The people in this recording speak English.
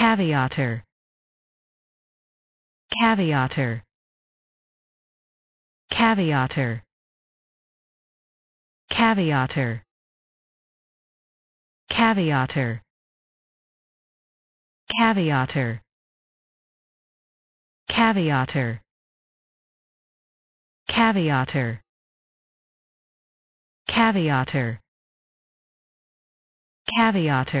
caveater caveater caveater caveater caveater caveater caveater caveater caveater caveater